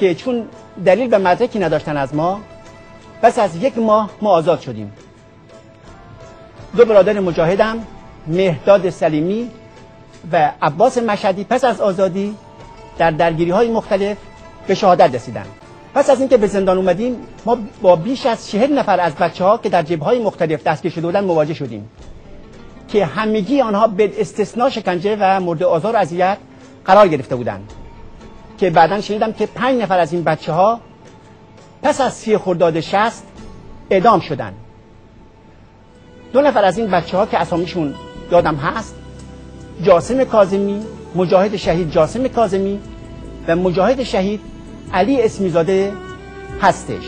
که چون دلیل و مدرکی نداشتن از ما پس از یک ماه ما آزاد شدیم. دو برادر مجاهدم مهداد سلیمی و عباس مشهدی پس از آزادی در درگیری های مختلف به شهادت رسیدن. پس از اینکه به زندان اومدیم ما با بیش از چهل نفر از بچه ها که در جبه های مختلف دستگیر شده بودن مواجه شدیم. که همگی آنها به استثناء شکنجه و مورد آزار و اذیت قرار گرفته بودند. که بعدا شنیدم که پنج نفر از این بچه ها پس از سی خرداد شست اعدام شدن. دو نفر از این بچه ها که اسامیشون یادم هست جاسم کازمی مجاهد شهید جاسم کازمی و مجاهد شهید علی اسمیزاده هستش.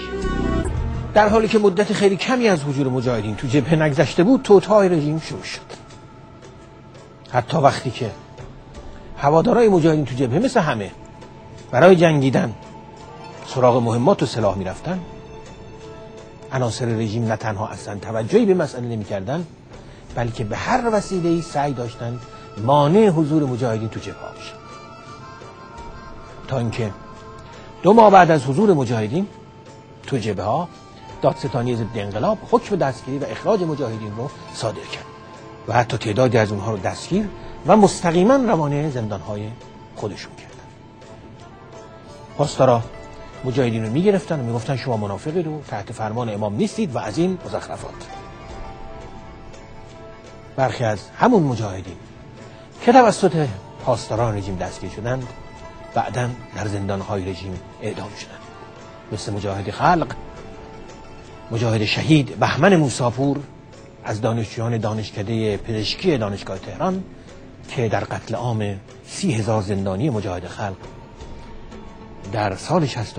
در حالی که مدت خیلی کمی از حضور مجاهدین تو جبهه نگذشته بود توتای رژیم شروع شد. حتی وقتی که هوادارای مجاهدین تو جبهه مثل همه برای جنگیدن. سراغ مهمات و سلاح می‌رفتن. عناصر رژیم نه تنها اصلا توجهی به مسئله نمی‌کردن بلکه به هر وسیله ای سعی داشتن مانع حضور مجاهدین تو جبهه بشن تا اینکه دو ماه بعد از حضور مجاهدین تو جبهه ها دادستانی ضد انقلاب حکم دستگیری و اخراج مجاهدین رو صادر کرد و حتی تعدادی از اونها رو دستگیر و مستقیما روانه زندان های خودشون کردن پاسدارا مجاهدین رو می‌گرفتن و می‌گفتن شما منافقید و تحت فرمان امام نیستید و از این مزخرفات. برخی از همون مجاهدین که توسط پاسداران رژیم دستگیر شدند بعدا در زندانهای رژیم اعدام شدند. مثل مجاهد خلق مجاهد شهید بهمن موساپور از دانشجویان دانشکده پزشکی دانشگاه تهران که در قتل عام سی هزار زندانی مجاهد خلق در سال 67